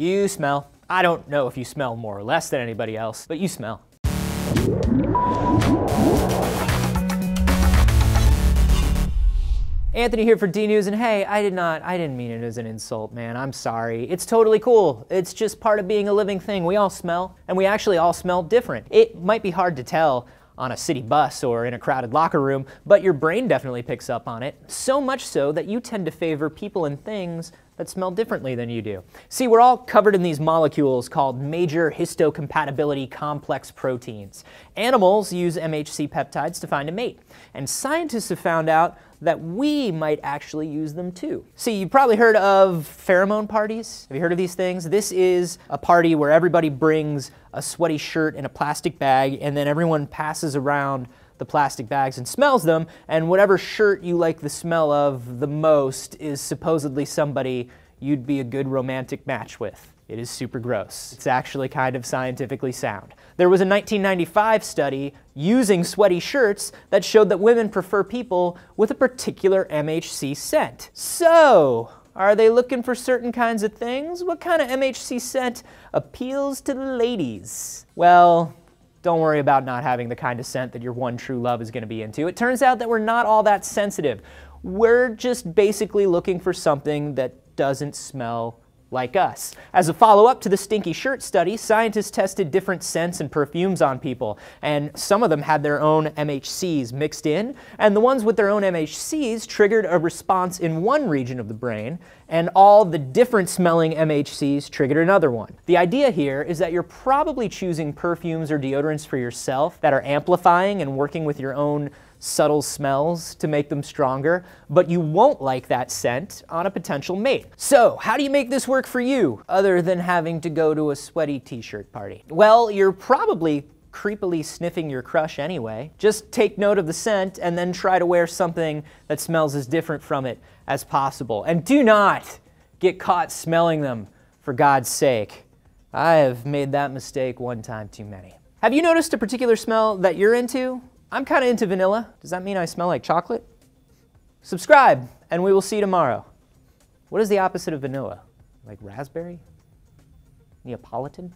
You smell. I don't know if you smell more or less than anybody else, but you smell. Anthony here for DNews, and hey, I did not, I didn't mean it as an insult, man. I'm sorry. It's totally cool. It's just part of being a living thing. We all smell, and we actually all smell different. It might be hard to tell on a city bus or in a crowded locker room, but your brain definitely picks up on it. So much so that you tend to favor people and things that smell differently than you do. See, we're all covered in these molecules called major histocompatibility complex proteins. Animals use MHC peptides to find a mate, and scientists have found out that we might actually use them too. See, you've probably heard of pheromone parties. Have you heard of these things? This is a party where everybody brings a sweaty shirt in a plastic bag, and then everyone passes around the plastic bags and smells them, and whatever shirt you like the smell of the most is supposedly somebody you'd be a good romantic match with. It is super gross. It's actually kind of scientifically sound. There was a 1995 study using sweaty shirts that showed that women prefer people with a particular MHC scent. So, are they looking for certain kinds of things? What kind of MHC scent appeals to the ladies? Well, don't worry about not having the kind of scent that your one true love is going to be into. It turns out that we're not all that sensitive. We're just basically looking for something that doesn't smell like us. As a follow-up to the stinky shirt study, scientists tested different scents and perfumes on people, and some of them had their own MHCs mixed in, and the ones with their own MHCs triggered a response in one region of the brain, and all the different smelling MHCs triggered another one. The idea here is that you're probably choosing perfumes or deodorants for yourself that are amplifying and working with your own subtle smells to make them stronger, but you won't like that scent on a potential mate. So, how do you make this work for you, other than having to go to a sweaty t-shirt party? Well, you're probably creepily sniffing your crush anyway. Just take note of the scent and then try to wear something that smells as different from it as possible. And do not get caught smelling them, for God's sake. I have made that mistake one time too many. Have you noticed a particular smell that you're into? I'm kind of into vanilla. Does that mean I smell like chocolate? Subscribe, and we will see you tomorrow. What is the opposite of vanilla? Like raspberry? Neapolitan?